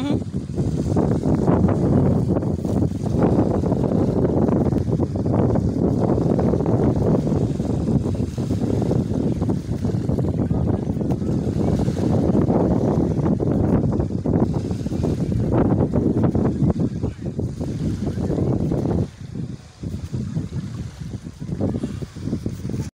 Mm-hmm.